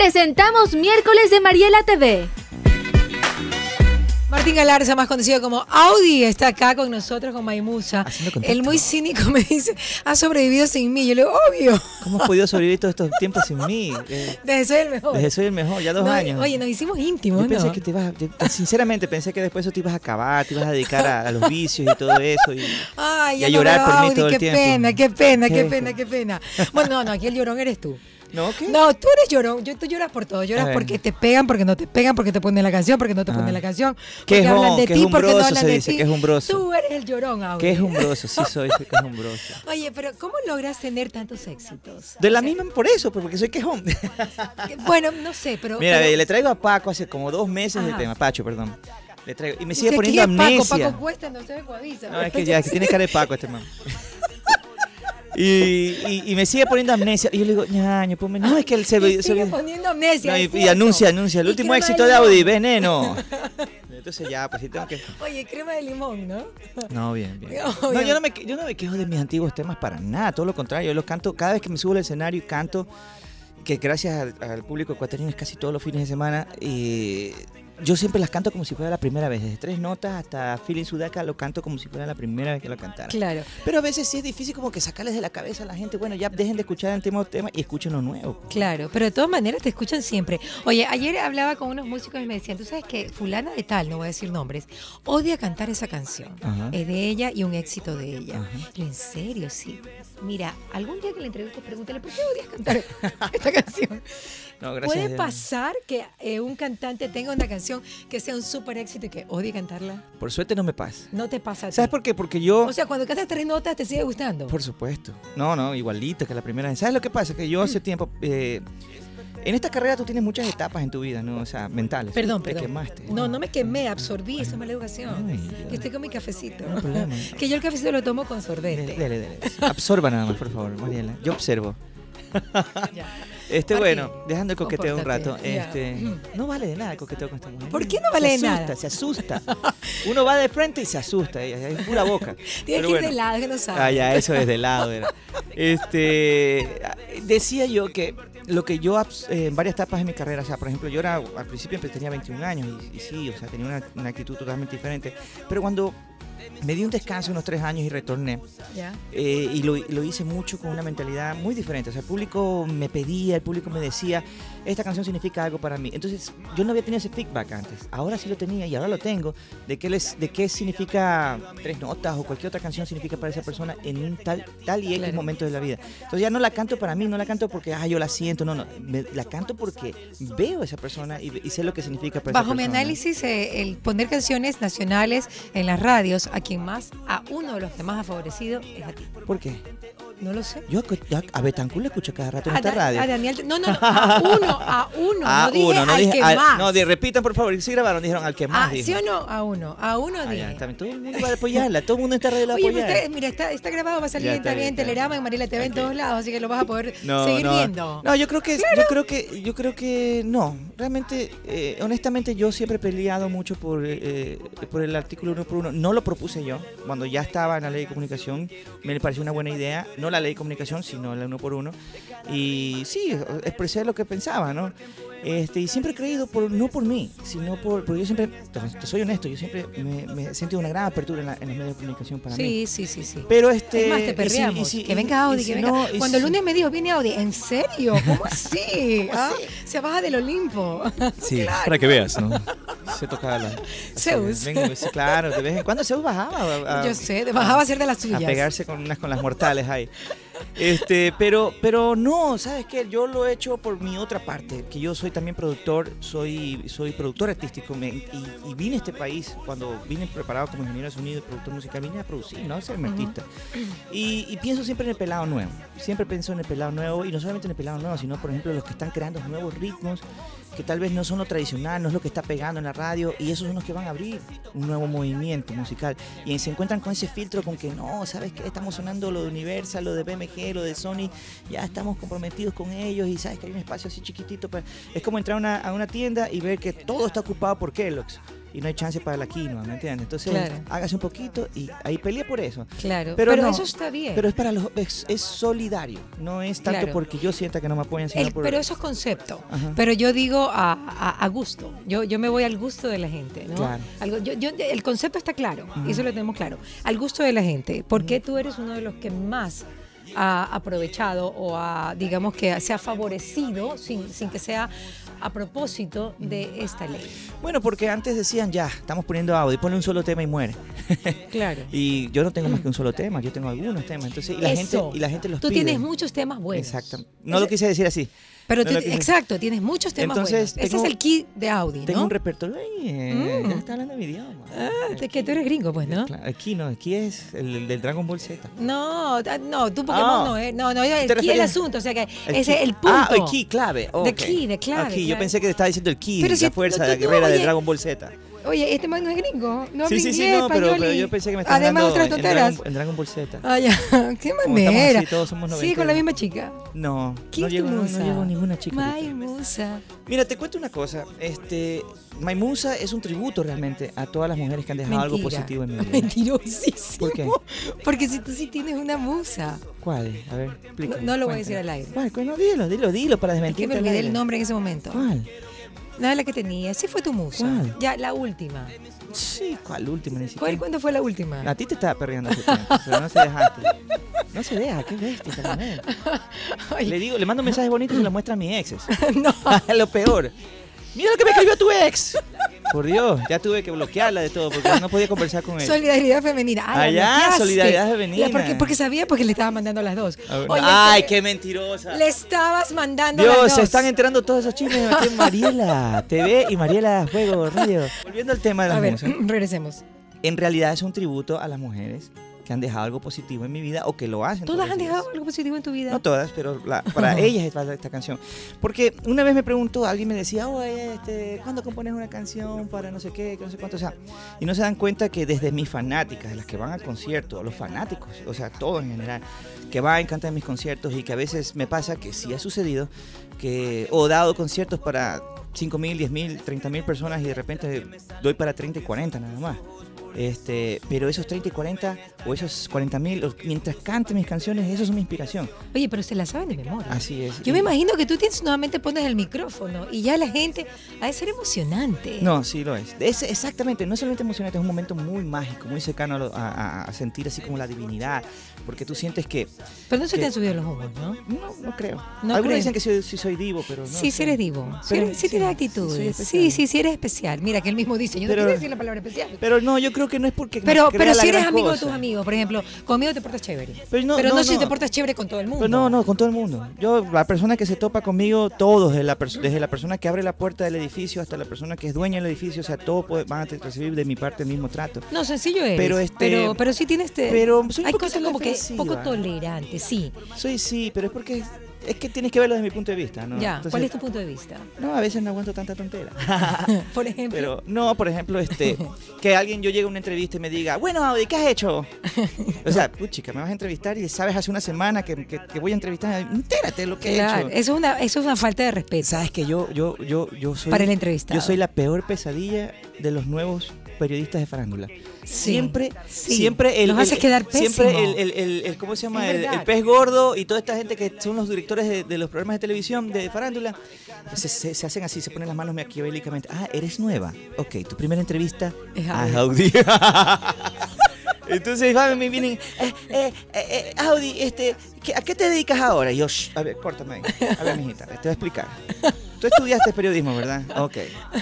Presentamos miércoles de Mariela TV. Martín Galarza, más conocido como Audi, está acá con nosotros, con Maimusa. El muy cínico me dice, ha sobrevivido sin mí. Yo le digo, obvio, ¿Cómo has podido sobrevivir todos estos tiempos sin mí? Eh, desde soy el mejor. desde soy el mejor, ya dos No, años. Oye, nos hicimos íntimos, Yo pensé ¿no? que te ibas, a- sinceramente pensé que después eso te ibas a acabar, te ibas a dedicar a, a los vicios y todo eso. Y, Ay, y ya a no llorar por mí Audi, todo el qué tiempo. pena, qué pena, qué ¿Qué? pena, qué pena. Bueno, no, no, aquí el llorón eres tú. ¿No? ¿Qué? No, tú eres llorón. Yo, tú lloras por todo. Lloras porque te pegan, porque no te pegan, porque te ponen la canción, porque no te ponen Ah. la canción. Porque hablan jón, de ti, porque no hablan se de ti. Tú eres el llorón, Audi. Qué jumbroso, sí soy, quejumbroso. Oye, pero ¿cómo logras tener tantos éxitos? De la O sea, misma, por eso, pues, porque soy quejón. que- Bueno, no sé, pero. Mira, pero- ve, le traigo a Paco hace como dos meses el Ajá. tema, Pacho, perdón. Le traigo, y me sigue poniendo ¿quién es amnesia. Paco, Paco Cuesta, no sé, Coavisa. No, es que ya, que tiene cara de Paco este man. Y, y, y me sigue poniendo amnesia. Y yo le digo, ñaño, ponme. No, es que él se se sigue ve- poniendo amnesia. No, y, anuncia, anuncia. El último éxito de. Audi, veneno. Entonces ya, pues sí tengo que. Oye, crema de limón, ¿no? No, bien, bien. No, yo no, me, yo no me quejo de mis antiguos temas para nada, todo lo contrario. Yo los canto cada vez que me subo al escenario y canto, que gracias al, al público ecuatoriano es casi todos los fines de semana. Y yo siempre las canto como si fuera la primera vez, desde tres notas hasta Feeling Sudaca lo canto como si fuera la primera vez que lo cantara. Claro. Pero a veces sí es difícil como que sacarles de la cabeza a la gente, bueno, ya dejen de escuchar el tema, tema y escuchen lo nuevo. Claro, pero de todas maneras te escuchan siempre. Oye, ayer hablaba con unos músicos y me decían, tú sabes que fulana de tal, no voy a decir nombres, odia cantar esa canción. Ajá. Es de ella y un éxito de ella. Ajá. En serio, sí. Mira, algún día que le entrevistes, pregúntale, ¿por qué odias cantar esta canción? No, ¿Puede pasar que eh, un cantante tenga una canción que sea un súper éxito y que odie cantarla? Por suerte no me pasa. No te pasa a ti. ¿Sabes por qué? Porque yo... O sea, cuando cantas tres notas te sigue gustando. Por supuesto. No, no, igualito que la primera vez. ¿Sabes lo que pasa? Que yo hace tiempo. eh, en esta carrera tú tienes muchas etapas en tu vida, ¿no? O sea, mentales. Perdón, Te perdón. quemaste. No, no me quemé, absorbí, eso es mala educación. Ay. Que estoy con mi cafecito. No problema. que yo el cafecito lo tomo con Dele, sorbete. dele, dele. Absorba nada más, por favor, Mariela. Yo observo. Este, Martín, bueno, dejando el coqueteo un rato. Este, no vale de nada el coqueteo con esta mujer. ¿Por qué no vale de se asusta, nada? Se asusta. Uno va de frente y se asusta. ella, Es pura boca. Tienes Pero que ir bueno. de lado, que no sabes. Ah, ya, eso es de lado. Era. Este, decía yo que lo que yo eh, en varias etapas de mi carrera, o sea, por ejemplo, yo era al principio tenía 21 años y, y sí, o sea, tenía una, una actitud totalmente diferente, pero cuando me di un descanso unos tres años y retorné, eh, y lo, lo hice mucho con una mentalidad muy diferente. O sea, el público me pedía, el público me decía, esta canción significa algo para mí. Entonces, yo no había tenido ese feedback antes. Ahora sí lo tenía y ahora lo tengo. De qué, les, de qué significa tres notas o cualquier otra canción significa para esa persona en un tal, tal y X Claro. momento de la vida. Entonces, ya no la canto para mí, no la canto porque, ah, yo la siento. No, no. Me- la canto porque veo a esa persona y, y sé lo que significa para Bajo esa mi persona. análisis, eh, el poner canciones nacionales en las radios, a quien más, a uno de los que más ha favorecido es a ti. ¿Por qué? No lo sé. Yo a- a Betancourt le escucho cada rato en A, esta Da- radio. a Daniel, no, no, no, a uno, a uno, Ah, no dije uno, no al dije que al- más. No, de, repitan por favor, sí grabaron, dijeron al que más. ah, dijo. ¿sí o no? A uno, a uno Ah, dije. ya, bien, todo el mundo va a apoyarla, todo el mundo en esta radio la va a Oye, pero está- mira, está, está grabado, va a salir en- está también en bien, bien. Telerama, en Mariela TV, en Ok. todos lados, así que lo vas a poder no, seguir no, viendo. No, yo creo que, yo creo que, yo creo que no. Realmente, eh, honestamente, yo siempre he peleado mucho por, eh, por el artículo uno por uno. No lo propuse yo. Cuando ya estaba en la ley de comunicación, me pareció una buena idea. No la ley de comunicación, sino la uno por uno. Y sí, expresé lo que pensaba, ¿no? Este, y siempre he creído, por, no por mí, sino por, porque yo siempre, te, soy honesto, yo siempre me, me he sentido una gran apertura en, la- en los medios de comunicación para mí. Sí, sí, sí, sí. Pero este. es más, te y si- perreamos. y si- que venga Audi, que venga. no, Cuando el lunes me dijo, viene Audi, ¿en serio? ¿Cómo así? ¿Ah? Se baja del Olimpo. Sí, Claro. para que veas, ¿no? Se tocaba la. Zeus. venga, claro, de vez en cuando Zeus bajaba. a- a- Yo sé, bajaba a ser de las A suyas. pegarse con unas con las mortales ahí. Este, pero, pero no, ¿sabes qué? Yo lo he hecho por mi otra parte, que yo soy también productor, soy, soy productor artístico me- y, y vine a este país, cuando vine preparado como ingeniero de sonido y productor musical, vine a producir, no a ser artista. Y, y pienso siempre en el pelado nuevo, siempre pienso en el pelado nuevo, y no solamente en el pelado nuevo, sino por ejemplo los que están creando nuevos ritmos, que tal vez no son lo tradicional, no es lo que está pegando en la radio, y esos son los que van a abrir un nuevo movimiento musical. Y se encuentran con ese filtro con que no, ¿sabes qué? Estamos sonando lo de Universal, lo de BMG, MG, lo de Sony, ya estamos comprometidos con ellos y sabes que hay un espacio así chiquitito. Para... Es como entrar a una, a una tienda y ver que todo está ocupado por Kellogg's y no hay chance para la quinoa, ¿me entiendes? Entonces, Claro. hágase un poquito y ahí pelea por eso. Claro, Pero pero, no, eso está bien. Pero es para los es, es solidario, no es tanto Claro. porque yo sienta que no me apoyan, sino El- por pero eso es concepto. Ajá. Pero yo digo a, a- a gusto. Yo, yo me voy al gusto de la gente, ¿no? Claro. Algo, yo, yo- el concepto está claro, Ujú. eso lo tenemos claro. Al gusto de la gente. ¿Por qué tú eres uno de los que más ha aprovechado o ha, digamos que se ha favorecido sin, sin que sea a propósito de esta ley? Bueno, porque antes decían ya, estamos poniendo audio, pone un solo tema y muere. Claro. Y yo no tengo más que un solo tema, yo tengo algunos temas. Entonces, y la gente y la gente los Tú pide. tienes muchos temas buenos. Exacto. No lo quise decir así. Pero No exacto, tienes muchos temas Entonces, buenos. Ese tengo- es el key de Audi, Tengo ¿no? un repertorio. Ay, eh, Mm. Ya está hablando mi idioma. Ah, de que tú eres gringo, pues, ¿no? Claro, Aquí no, aquí es el, el del Dragon Ball Z. No, ah, no, tú Pokémon Ah. no, ¿eh? No, no, el ¿Te key el refieres? asunto, o sea que El ese es el punto. Ah, el key clave. The ok. key, the clave, Aquí, yo pensé que te estaba diciendo el key, Pero la si fuerza, tú- la guerrera de oye. Dragon Ball Z. Oye, este man no es gringo, no Sí, sí, sí, no, pero, yo pensé que me estabas Además, otras tonteras. En Dragon Ball Z. Ah, ya, qué manera. así, todos somos sí, con la misma chica. No, ¿Quién no tu no, llego ninguna chica. My ahorita. musa. Mira, te cuento una cosa. Este, My Musa es un tributo realmente a todas las mujeres que han dejado algo positivo en mi vida. Mentirosísimo. ¿Por qué? Porque si tú sí tienes una musa. ¿Cuál? A ver, explícame. no lo voy a decir al aire. ¿Cuál? No, dilo, dilo, dilo para Es que me olvidé el nombre en ese momento. ¿Cuál? Nada la que tenía. Sí fue tu musa. ¿Cuál? Ya, la última. Sí, ¿cuál última? Ni ¿Cuál. ¿Cuándo fue la última? A ti te estaba perreando hace tiempo, pero no se dejaste. No se deja, qué bestia. Ay, Le digo, le mando un mensaje bonito y se lo muestra a mi exes. no. lo peor. Mira lo que me escribió tu ex. Por Dios, ya tuve que bloquearla de todo porque no podía conversar con él. Solidaridad femenina. Allá, solidaridad femenina. Porque, porque sabía porque le estaba mandando a las dos. Oye, Ay, qué mentirosa. Le estabas mandando a Dios, las se dos. están enterando todos esos chismes aquí en Mariela TV y Mariela Juego Radio. Volviendo al tema de las A ver, musas. regresemos. En realidad es un tributo a las mujeres que han dejado algo positivo en mi vida o que lo hacen. ¿Todas han días. dejado algo positivo en tu vida? No todas, pero la- para ellas es para esta canción. Porque una vez me preguntó, alguien me decía, oye, este, ¿cuándo compones una canción para no sé qué, que no sé cuánto? O sea, y no se dan cuenta que desde mis fanáticas, las que van al concierto, los fanáticos, o sea, todos en general, que van, cantan mis conciertos y que a veces me pasa que sí ha sucedido, que o he dado conciertos para 5 mil, 10 mil, 30 mil personas y de repente doy para 30 y 40 nada más. Este, pero esos 30 y 40 o esos 40 mil, mientras cante mis canciones, eso es mi inspiración. Oye, pero se la saben de memoria. Así es. Yo Y- me imagino que tú tienes nuevamente pones el micrófono y ya la gente ha de ser emocionante. No, sí lo es. es. Exactamente, no es solamente emocionante, es un momento muy mágico, muy cercano a, lo- a- a- sentir así como la divinidad, porque tú sientes que... Pero no se que- te han subido los humos, ¿no? No, no creo. No Algunos creo. dicen que sí, sí soy divo, pero no. sí, sí eres divo. Sí, Pero- eres- sí tienes sí, actitudes. Sí, sí, sí eres especial. Mira, que él mismo dice, yo Pero- no quiero decir la palabra especial. Pero no, yo creo que no es porque... Pero, pero si eres amigo de tus amigos, por ejemplo, conmigo te portas chévere. Pero no, pero no, no, si no. te portas chévere con todo el mundo. Pero no, no, con todo el mundo. Yo, la persona que se topa conmigo, todos, desde la, desde la persona que abre la puerta del edificio hasta la persona que es dueña del edificio, o sea, todos puede- van a te- recibir de mi parte el mismo trato. No, sencillo es. Pero, este- pero, pero sí tienes este. pero soy hay cosas como que poco tolerantes, sí. Soy sí, pero es porque es que tienes que verlo desde mi punto de vista, ¿no? ya, Entonces, ¿cuál es tu punto de vista? No, a veces no aguanto tanta tontera. Por ejemplo. Pero no, por ejemplo, este, que alguien yo llegue a una entrevista y me diga, bueno, Audi, ¿qué has hecho? O sea, puchica, me vas a entrevistar y sabes hace una semana que, que- que voy a entrevistar, entérate de lo que Claro, he hecho. eso es una, eso es una falta de respeto Sabes que yo, yo, yo, yo soy, para el entrevistado. yo soy la peor pesadilla de los nuevos periodistas de farándula. Sí, Siempre, sí. siempre el, haces quedar siempre pésimo. el, el, el- el- ¿cómo se llama? El, pez gordo y toda esta gente que son los directores de, de los programas de televisión de farándula se, se- se hacen así, se ponen las manos maquiavélicamente. Ah, eres nueva. Ok, tu primera entrevista Es a Audi. Entonces me vienen, eh, eh, eh, eh, Audi, este, ¿qué- ¿a qué te dedicas ahora? Y yo, "Shh, a ver, córtame ahí. A ver, mijita, te voy a explicar. Tú estudiaste periodismo, ¿verdad? Ok.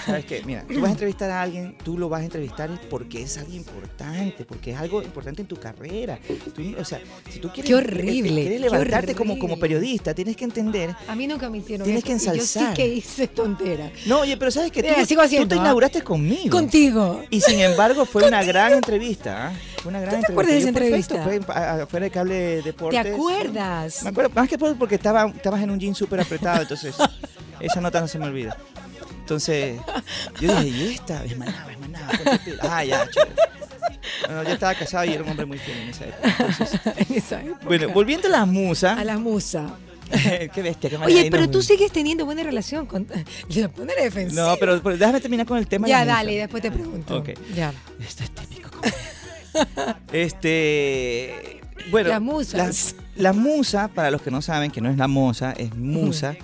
¿Sabes qué? Mira, tú vas a entrevistar a alguien, tú lo vas a entrevistar porque es algo importante, porque es algo importante en tu carrera. Tú- o sea, si tú quieres, Qué horrible, quieres qué levantarte como, como periodista, tienes que entender. A mí nunca me hicieron Tienes eso. que y yo sí ensalzar. que hice tontera. No, oye, pero sabes que tú, sigo tú haciendo, te ¿ah? inauguraste conmigo. Contigo. Y sin embargo fue una gran entrevista. Fue una gran ¿Tú te acuerdas de esa perfecto, entrevista? Fue afuera de cable ¿Te deportes. acuerdas? Me acuerdo, más que por- porque estaba, estabas en un jean súper apretado, entonces esa nota no se me olvida. Entonces yo dije, ¿y esta? Es manaba, es manaba. pila. Ah, ya, chévere. No, yo estaba casado y era un hombre muy fiel en esa época. Entonces, En esa época. bueno, volviendo a la musa. a la musa. qué bestia, qué Oye, pero tú sigues teniendo buena relación con. Le pone defensivo. No, pero, pero déjame terminar con el tema de Ya, musa. dale, y después te pregunto. Ok. Ya. Esto es típico. este. Bueno, Las musas. La, la musa, para los que no saben que no es la moza, es musa.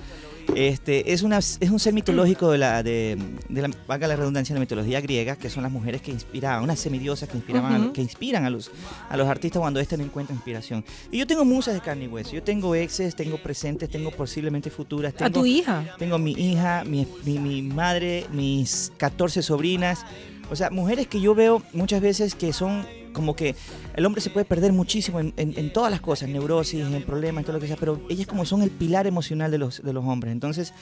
Este, es, una, es un ser mitológico de la, de, de la, valga la redundancia, de la mitología griega, que son las mujeres que inspiraban, unas semidiosas que, inspiraban a lo- Ujú. que inspiran a los, a los artistas cuando éste no encuentra inspiración. Y yo tengo musas de carne y hueso. Yo tengo exes, tengo presentes, tengo posiblemente futuras. A Tengo, tu hija. tengo mi hija, mi, mi- mi madre, mis 14 sobrinas. O sea, mujeres que yo veo muchas veces que son como que el hombre se puede perder muchísimo en, en- en todas las cosas, neurosis, en problemas, en todo lo que sea, pero ellas como son el pilar emocional de los, de los hombres. Entonces,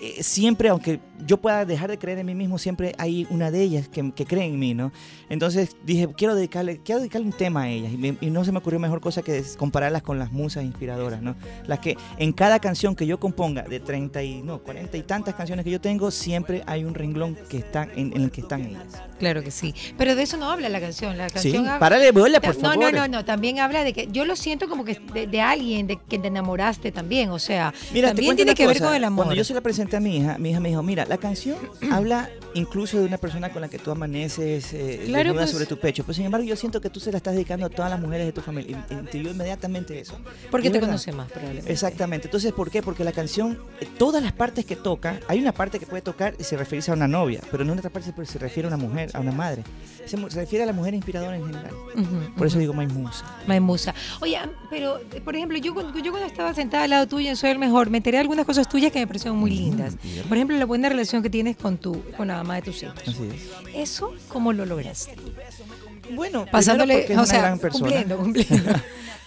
eh, siempre, aunque yo pueda dejar de creer en mí mismo, siempre hay una de ellas que, que cree en mí, ¿no? Entonces dije, quiero dedicarle, quiero dedicarle un tema a ellas. Y, me- y no se me ocurrió mejor cosa que compararlas con las musas inspiradoras, ¿no? Las que en cada canción que yo componga, de 30 y, no, 40 y tantas canciones que yo tengo, siempre hay un renglón que está en, en el que están ellas. Claro que sí. Pero de eso no habla la canción. La Sí, canción habla- párale bola, por no, favor. no, no, no. También habla de que yo lo siento como que de, de alguien de que te enamoraste también. O sea, Mira, también tiene que ver cosa. con el amor. Cuando yo se la presenté a mi hija, mi hija me dijo, mira, la canción habla incluso de una persona con la que tú amaneces eh, Claro, desnuda pues. sobre tu pecho. Pero sin embargo, yo siento que tú se la estás dedicando a todas las mujeres de tu familia. Y, y te digo inmediatamente eso. Porque Y te verdad. conoce más, probablemente. Exactamente. Entonces, ¿por qué? Porque la canción, eh, todas las partes que toca, hay una parte que puede tocar y se refiere a una novia, pero en otra parte se- se refiere a una mujer, a una madre. Se, se refiere a la mujer inspiradora en general. Ujú, Por eso ujú. digo My Musa. Maimusa. Oye, pero, por ejemplo, yo, cuando- yo cuando estaba sentada al lado tuyo en Soy el Mejor, me enteré de algunas cosas tuyas que me parecieron muy lindas. Bien. Por ejemplo, la buena relación que tienes con tu, con la mamá de tus hijos. Así es. ¿Eso cómo lo lograste? Bueno, Pasándole, es o una sea, gran persona. cumpliendo, cumpliendo.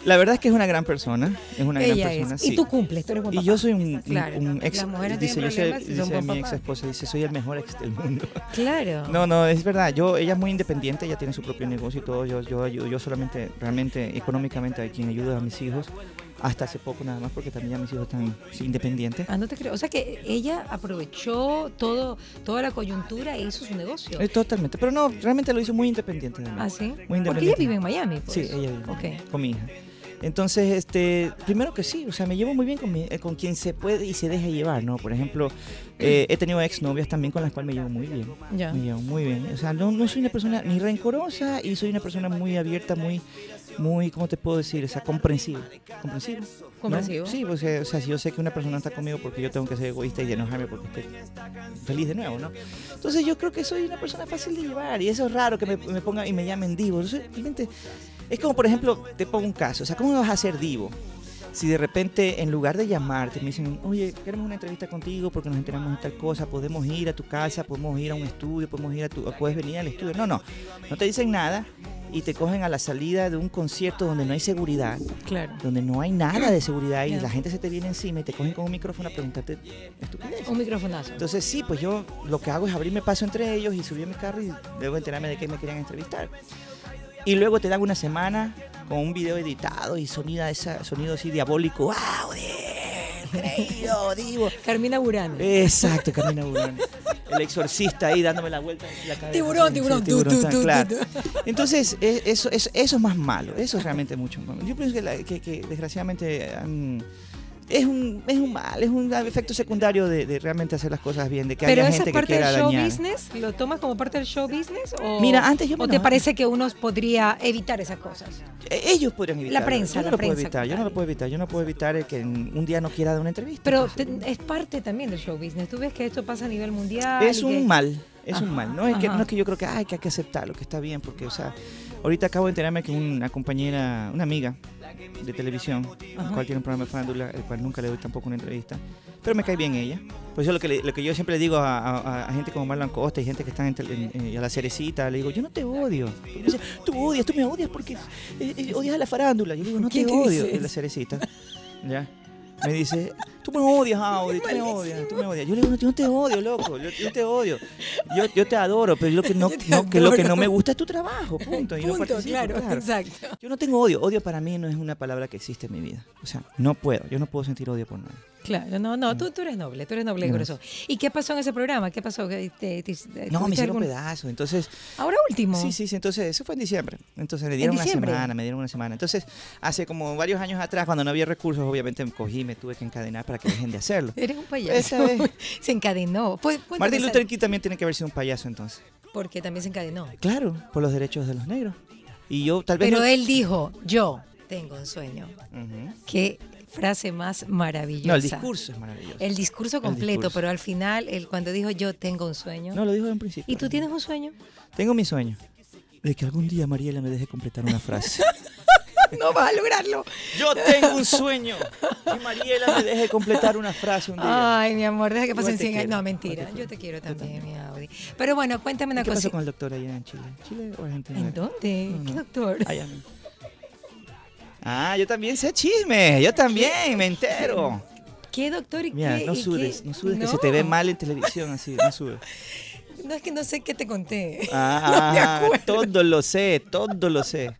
La verdad es que es una gran persona. Es una Ella gran es. persona. Y sí. tú cumples, tú eres buen Y papá. yo soy un, Claro. un ex. Las mujeres dice, tienen yo soy, y dice mi ex esposa, dice, soy el mejor ex del mundo. Claro. No, no, es verdad. Yo, ella es muy independiente, ella tiene su propio negocio y todo. Yo, yo, ayudo- yo solamente, realmente, económicamente, a quien ayudo a mis hijos. Hasta hace poco nada más, porque también ya mis hijos están independientes. Ah, no te creo. O sea que ella aprovechó todo, toda la coyuntura e hizo su negocio. Eh, totalmente. Pero no, realmente lo hizo muy independiente de mí. ¿Ah, sí? Muy Porque ella independiente. vive en Miami. Pues. Sí, ella vive Ok. con mi hija. Entonces, este, primero que sí, o sea, me llevo muy bien con, mi- eh, con quien se puede y se deja llevar, ¿no? Por ejemplo, eh, he tenido exnovias también con las cuales me llevo muy bien. Ya. Me llevo muy bien. O sea, no, no soy una persona ni rencorosa y soy una persona muy abierta, muy, muy, ¿cómo te puedo decir? O sea, comprensiva. ¿Comprensivo? ¿no? Comprensivo. Sí, pues, eh, o sea, si yo sé que una persona está conmigo porque yo tengo que ser egoísta y enojarme porque estoy feliz de nuevo, ¿no? Entonces yo creo que soy una persona fácil de llevar y eso es raro que me, me ponga y me llamen divo. Yo soy realmente- es como, por ejemplo, te pongo un caso, o sea, ¿cómo me vas a hacer divo? Si de repente, en lugar de llamarte, me dicen, oye, queremos una entrevista contigo porque nos enteramos de tal cosa, podemos ir a tu casa, podemos ir a un estudio, podemos ir a tu, puedes venir al estudio. No, no, no te dicen nada y te cogen a la salida de un concierto donde no hay seguridad, Claro. donde no hay nada de seguridad y la gente se te viene encima y te cogen con un micrófono a preguntarte estupidez. Un microfonazo. Entonces sí, pues yo lo que hago es abrirme paso entre ellos y subir a mi carro y luego enterarme de que me querían entrevistar. Y luego te dan una semana con un video editado y sonido, esa, sonido así diabólico. ¡Wow! Creído, divo. Carmina Burano. Exacto, Carmina Burán. El exorcista ahí dándome la vuelta en la cabeza. Tiburón, Sí, tiburón, tú, tú, tú, claro. Entonces, e- eso, eso, eso es más malo. Eso es realmente mucho más malo. Yo pienso que, la- que- que desgraciadamente han- es, un, es un mal, es un efecto secundario de, de realmente hacer las cosas bien, de que Pero haya esa gente es que parte del quiera show dañar. business, ¿lo tomas como parte del show business? O, Mira, antes yo ¿O te parece que uno podría evitar esas cosas? Eh, Ellos podrían evitar. prensa, yo la no lo puedo evitar, yo no lo puedo evitar. Yo no puedo evitar que un día no quiera dar una entrevista. Pero te- es parte también del show business. Tú ves que esto pasa a nivel mundial. es un que- mal, es un mal. No es, que, no es que yo creo que, ay, que hay que aceptarlo, que está bien, porque, o sea, ahorita acabo de enterarme que una compañera, una amiga de televisión, Ajá. cual tiene un programa de farándula, el cual nunca le doy tampoco una entrevista, pero me cae bien ella. Pues yo lo que, le- lo que yo siempre le digo a, a- a gente como Marlon Costa y gente que está en, en- en- a la cerecita, le digo, yo no te odio. Porque me dice, tú odias, tú me odias porque eh, eh, odias a la farándula. Yo digo, no te ¿Quién te odio. dice Y la cerecita, ¿ya? Me dice, Tú me odias, Audi, tú me odias, tú me odias. Yo le digo, no, yo no te odio, loco, yo, yo te odio. Yo, yo te adoro, pero lo que no, que lo que no me gusta es tu trabajo, punto. Y Punto, claro, claro. exacto. Yo no tengo odio. Odio para mí no es una palabra que existe en mi vida. O sea, no puedo. Yo no puedo sentir odio por nadie. Claro, no, no, tú, tú eres noble, tú eres noble No. corazón. ¿Y qué pasó en ese programa? ¿Qué pasó? ¿Te- te- te- No, me hicieron algún- pedazos. Entonces, Ahora último. sí, sí, sí. Entonces, eso fue en diciembre. Entonces, me dieron una semana, me dieron una semana. Entonces, hace como varios años atrás, cuando no había recursos, obviamente me cogí y me tuve que encadenar para que dejen de hacerlo. Eres un payaso. Se encadenó. Pues, Martin Luther King también tiene que haber sido un payaso entonces. Porque también se encadenó. Claro, por los derechos de los negros. Y yo tal vez... Pero no- él dijo, yo tengo un sueño. Qué frase más maravillosa. No, el discurso es maravilloso. El discurso completo, discurso. pero al final, él cuando dijo yo tengo un sueño. No, lo dijo en principio. ¿Y tú tienes un sueño? Tengo mi sueño. De que algún día Mariela me deje completar una frase. no vas a lograrlo. Yo tengo un sueño. Que Mariela me deje completar una frase un día. Ay, mi amor, deja que pasen te 100 años. No, mentira. Yo te quiero también, mi Audi. Pero bueno, cuéntame una ¿Qué pasó cosa. con el doctor allá en Chile? ¿Chile o Argentina? ¿En dónde? No, no. ¿Qué doctor? Allá. Ah, yo también sé chisme. Yo también me entero. ¿Qué doctor y Mira, qué? no y sudes, qué? no sudes que se te ve mal en televisión así, no sudes. No es que no sé qué te conté. Ah, me acuerdo. todo lo sé, todo lo sé.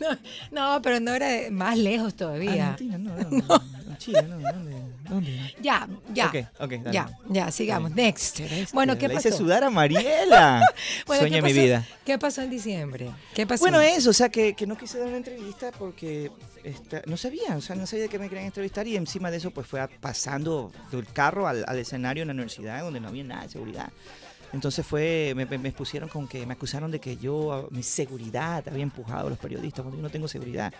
No, no, pero no era más lejos todavía. Argentina, no, no, no. Chile, no, ¿dónde? ¿Dónde? Ya, ya. Dale. Ya, ya, sigamos. Next. Bueno, ¿qué Le pasó? hice sudar a Mariela. Bueno, Sueña ¿qué mi vida. ¿Qué pasó en diciembre? ¿Qué pasó? Bueno, eso, o sea, que, que no quise dar una entrevista porque esta- no sabía, o sea, no sabía que me querían entrevistar y encima de eso pues fue a- pasando del carro al, al escenario en la universidad donde no había nada de seguridad. Entonces fue, me, me- expusieron con que me acusaron de que yo, mi seguridad, había empujado a los periodistas cuando yo no tengo seguridad.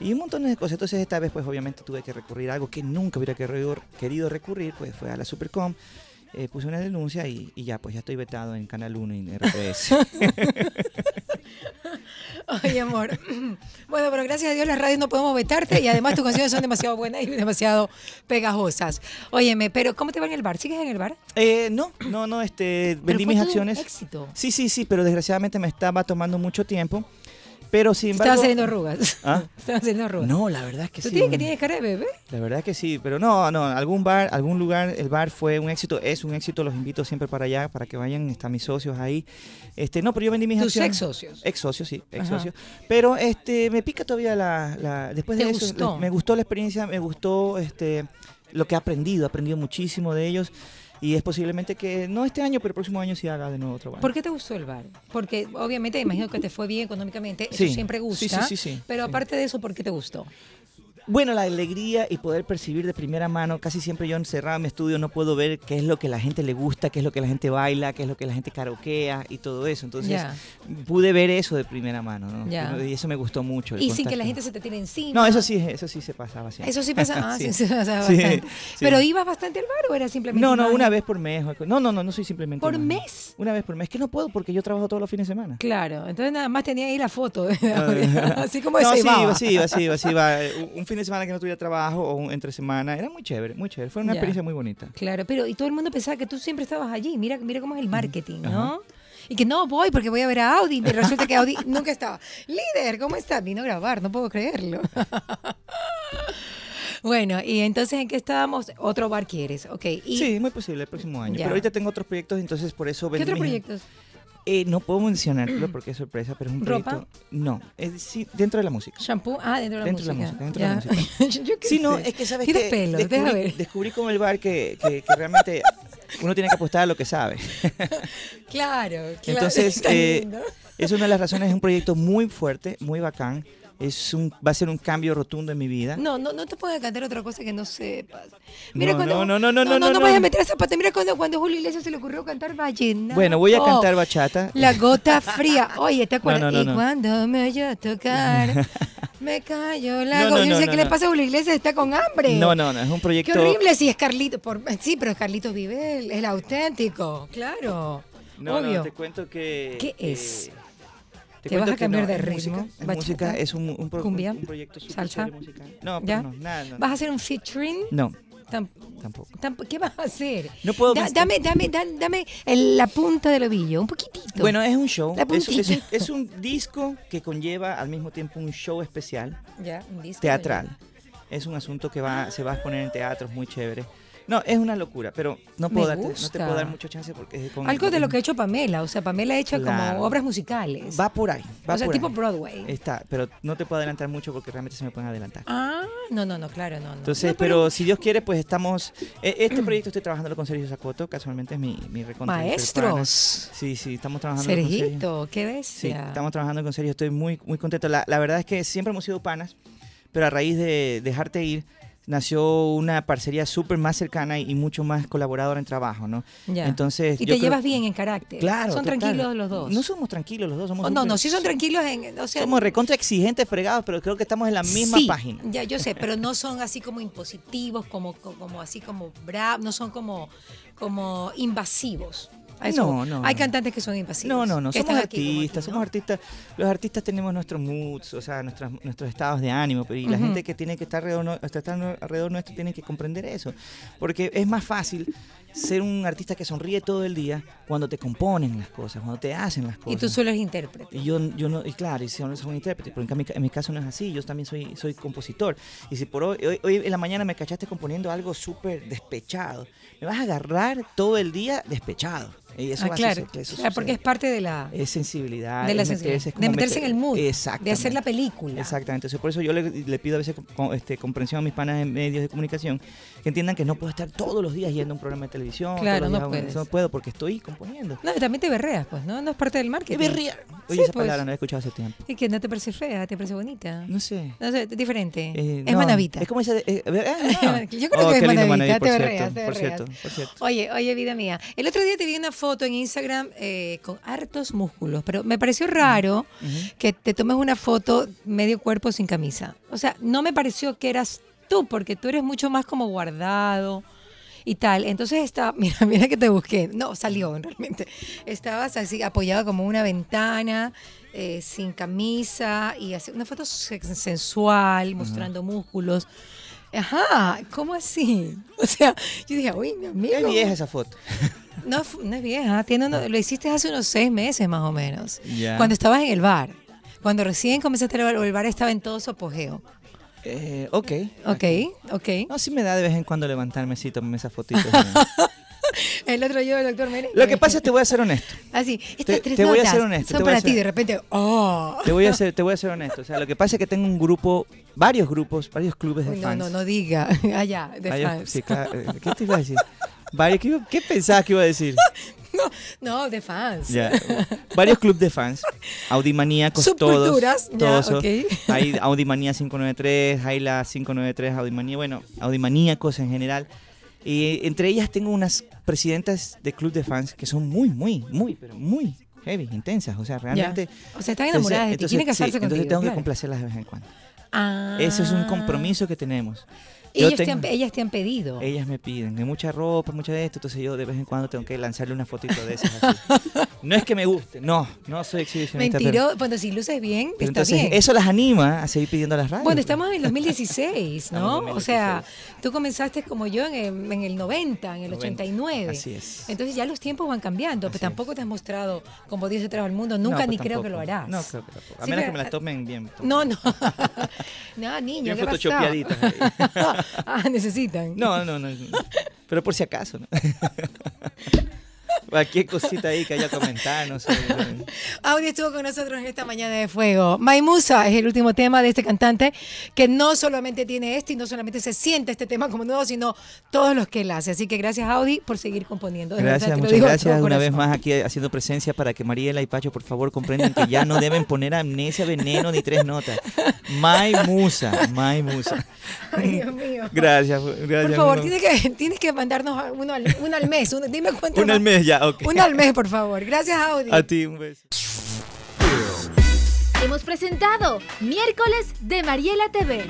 Y un montón de cosas. Entonces esta vez pues obviamente tuve que recurrir a algo que nunca hubiera querido, recurrir, pues fue a la Supercom. eh, puse una denuncia y, y ya, pues ya estoy vetado en Canal 1 y en RTS. Ay, amor. Bueno, pero gracias a Dios las radios no podemos vetarte y además tus canciones son demasiado buenas y demasiado pegajosas. Óyeme, pero ¿cómo te va en el bar? ¿Sigues en el bar? Eh, no, no, no, este, Pero vendí fue mis todo un acciones. éxito. Sí, sí, sí, pero desgraciadamente me estaba tomando mucho tiempo. Pero sin Estaban embargo. saliendo arrugas. ¿Ah? Estaban saliendo arrugas. No, la verdad es que Tú sí. tienes que tienes cara de bebé. La verdad es que sí, pero no, no, algún bar, algún lugar, el bar fue un éxito, es un éxito, los invito siempre para allá, para que vayan, están mis socios ahí. Este, no, pero yo vendí mis Tus acciones. ex socios. Ex socios, sí, ex socios. Pero este, me pica todavía la, la- después ¿Te de eso, gustó? me gustó la experiencia, me gustó este, lo que he aprendido, he aprendido muchísimo de ellos. Y es posiblemente que, no este año, pero el próximo año sí haga de nuevo otro bar. ¿Por qué te gustó el bar? Porque obviamente imagino que te fue bien económicamente, eso Sí, siempre gusta. sí, sí, sí, pero aparte de eso, ¿por qué te gustó? Bueno, la alegría y poder percibir de primera mano, casi siempre yo encerrado en mi estudio no puedo ver qué es lo que la gente le gusta, qué es lo que la gente baila, qué es lo que la gente karaokea y todo eso. Entonces Ya. pude ver eso de primera mano, ¿no? Ya. Y eso me gustó mucho. Y sin que contacto. la gente se te tire encima. No, eso sí, eso sí se pasaba siempre. Eso sí pasa. Ah, sí, se pasaba Sí, bastante. sí. Pero ibas bastante al bar o era simplemente. No, no, una vez por mes. No, no, no, no soy simplemente. ¿Por mes? Una vez por mes. Que no puedo porque yo trabajo todos los fines de semana. Claro, entonces nada más tenía ahí la foto. Así como no, sí, iba. sí, iba, sí, iba, sí, iba. Un fin de semana que no tuviera trabajo o un entre semana. Era muy chévere, muy chévere. Fue una Ya. experiencia muy bonita. Claro, pero y todo el mundo pensaba que tú siempre estabas allí. Mira, mira cómo es el marketing, ¿no? Y que no voy porque voy a ver a Audi. Y resulta que Audi nunca estaba. Líder, ¿cómo está? Vino a grabar, no puedo creerlo. bueno, y entonces en qué estábamos? Otro bar quieres, ok. Y, Sí, muy posible el próximo año. Ya. Pero ahorita tengo otros proyectos, entonces por eso ¿Qué otros proyectos? Eh, no puedo mencionarlo porque es sorpresa, pero es un ¿Ropa? proyecto. No, es sí, dentro de la música. Shampoo, ah, dentro de la Dentro de la música. música, dentro de la música. Yo qué Sí, no, sé. es que sabes que pelo, descubrí, ver. descubrí con el bar que, que- que realmente uno tiene que apostar a lo que sabe. Claro, claro. Entonces, eh, es una de las razones, es un proyecto muy fuerte, muy bacán es un, va a ser un cambio rotundo en mi vida. No, no, no te pongas a cantar otra cosa que no sepas. Mira no, cuando, no, no, no, no, no, no, no, vayas a meter esa pata. Mira cuando, cuando Julio Iglesias se le ocurrió cantar ballena. Bueno, voy a cantar bachata. La gota fría. Oye, ¿te acuerdas? y cuando me oyó tocar, me cayó la gota. Yo sé qué le pasa a Julio Iglesias, está con hambre. No, no, no, es un proyecto. Qué horrible si es Carlito. Por, sí, pero es Carlito Vivel, el auténtico, claro. No, Obvio. no, te cuento que. ¿Qué eh, es? Eh, te ¿Te vas a cambiar no, de ritmo? Música, es música, es un, un, pro- ¿Cumbia? un proyecto ¿Salsa? No, ¿Ya? no, nada, no. ¿Vas a hacer un featuring? No, Tam- tampoco. tam- ¿Qué vas a hacer? No puedo Da- dame, dame, da- dame el- la punta del ovillo, un poquitito. Bueno, es un show. La Es, es es un disco que conlleva al mismo tiempo un show especial ya, un disco, teatral. Es un asunto que va, se va a exponer en teatros muy chévere. No, es una locura, pero no puedo Me darte, no te puedo dar mucho chance porque es con- Algo de lo que ha hecho Pamela, o sea, Pamela ha hecho Claro. como obras musicales. va por ahí, va o sea, por tipo ahí. Broadway. Está, pero no te puedo adelantar mucho porque realmente se me pueden adelantar. Ah, no, no, no, claro, no. no. Entonces, No, pero si Dios quiere, pues estamos. e- Este proyecto estoy trabajando con Sergio Zacoto, casualmente es mi, mi. Maestros. Sí, sí, estamos trabajando con Sergio. Sergito, qué Sí, bestia. estamos trabajando con Sergio, estoy muy, muy contento. La, la verdad es que siempre hemos sido panas, pero a raíz de dejarte ir, nació una parcería súper más cercana y, y mucho más colaboradora en trabajo, ¿no? Ya. Entonces, y yo te creo- llevas bien en carácter. Claro. Son total. tranquilos los dos. No somos tranquilos los dos, somos. Oh, no, no, sí son tranquilos en. O sea, Somos recontra exigentes, fregados, pero creo que estamos en la misma sí, página. Ya, yo sé, pero no son así como impositivos, como, como, como así como bravos, no son como, como invasivos. Eso No, no, Hay cantantes que son invasivos. No, no, no, somos artistas, aquí, somos ¿no? artistas. Los artistas tenemos nuestros moods, o sea, nuestras, nuestros estados de ánimo, pero y la gente que tiene que estar alrededor, estar alrededor nuestro tiene que comprender eso. Porque es más fácil ser un artista que sonríe todo el día cuando te componen las cosas, cuando te hacen las cosas. Y tú solo eres intérprete. Y yo, yo no, y claro, y son, son intérpretes, pero en, cambio, en mi caso no es así, yo también soy, soy compositor. Y si por hoy, hoy, hoy en la mañana me cachaste componiendo algo súper despechado, me vas a agarrar todo el día despechado. Y eso Ah, va a claro, suceder, eso claro, porque es parte de la, Es sensibilidad. de, la es sensibilidad, meterse, de meterse meter- en el mood, de hacer la película. Exactamente. Entonces, por eso yo le, le pido a veces con- este, comprensión a mis panas en medios de comunicación que entiendan que no puedo estar todos los días yendo a un programa de televisión. Claro, no a puedes. No puedo porque estoy componiendo. No, y también te berreas, pues, ¿no? No es parte del ¿Qué marketing. berrear? Oye, Sí, esa pues. palabra no la he escuchado hace tiempo. Y que no te parece fea, te parece bonita. No sé. No sé, es diferente. Eh, es no, manavita. Es como ese. eh, ah, no. Yo creo Oh, que es manavita, Manaví, te berreas, por cierto, por cierto. Oye, oye, vida mía. El otro día te vi una foto en Instagram eh, con hartos músculos, pero me pareció raro Ujú. que te tomes una foto medio cuerpo sin camisa. O sea, no me pareció que eras tú, porque tú eres mucho más como guardado y tal. Entonces está, mira, mira que te busqué. No, salió realmente. Estabas así apoyado como una ventana, eh, sin camisa y así, una foto se- sensual, mostrando músculos. Ajá, ¿cómo así? O sea, yo dije, uy, mi amigo. Es vieja esa foto. No, no es vieja, tiene uno- lo hiciste hace unos seis meses más o menos. Cuando estabas en el bar. Cuando recién comenzaste el bar, el bar estaba en todo su apogeo. Eh, ok. Ok, ok. No, sí me da de vez en cuando levantarme así, tomarme esas fotitos. El otro yo, el doctor Merengue. Lo que pasa es que te voy a ser honesto. Así, estas te- tres te voy a ser honesto, son te voy a para ti. De repente, oh. Te voy a ser, te voy a ser honesto. O sea, lo que pasa es que tengo un grupo, varios grupos, varios clubes de no, fans. no, no diga. Allá, de Varios- fans. sí, claro, eh, ¿Qué te iba a decir? Varios, ¿qué, qué pensabas que iba a decir? No, de fans. Ya. Varios clubes de fans. Audimaníacos todos. Subculturas, ya, todos. ok. Hay Audimanía 593, hay la 593 Audimanía, bueno, Audimaníacos en general. Y entre ellas tengo unas presidentas de club de fans que son muy, muy, muy, pero muy heavy, intensas. O sea, realmente. O sea, están enamoradas de ti. entonces, Quieren casarse sí, contigo. Entonces tengo que claro. complacerlas de vez en cuando. Ah. Ese es un compromiso que tenemos. Yo Ellos te tengo- han- ellas te han pedido. Ellas me piden de mucha ropa, mucha de esto, entonces yo de vez en cuando tengo que lanzarle una fotito de esas. así. No es que me guste, no, no soy exhibicionista. pero- bueno, si luces bien, está entonces bien. eso las anima a seguir pidiendo a las radios. Bueno, estamos en el 2016, Estamos ¿no? O sea, 2016. tú comenzaste como yo en el, en el 90, en el 90, 89. así es. Entonces ya los tiempos van cambiando, Así pero tampoco te has mostrado como Dios se trajo al mundo. Nunca No, ni pues creo que lo harás. No, creo que tampoco. A Sí, menos que me la tomen bien. No, no. no, niño, Bien ¿qué. ah, necesitan. No, no, no. Pero por si acaso, ¿no? Cualquier cosita ahí que haya comentado, no sé. Audi estuvo con nosotros en esta mañana de fuego. Maimusa es el último tema de este cantante que no solamente tiene este y no solamente se siente este tema como nuevo, sino todos los que él hace. Así que gracias, Audi, por seguir componiendo. De Gracias, verdad, muchas gracias una vez más aquí haciendo presencia para que Mariela y Pacho por favor comprendan que ya no deben poner amnesia, veneno ni tres notas. May Musa, May Musa. Ay, Dios mío. Gracias, gracias. Por favor, uno- tienes que, tienes que mandarnos uno al, uno al mes. uno- dime cuánto. Una al mes ya, ok. Uno al mes, por favor. Gracias, Audi. A ti un beso. Hemos presentado Miércoles de Mariela TV.